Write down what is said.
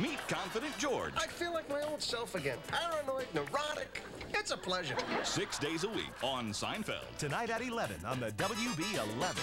Meet Confident George. I feel like my old self again. Paranoid, neurotic. It's a pleasure. Six days a week on Seinfeld. Tonight at 11 on the WB 11.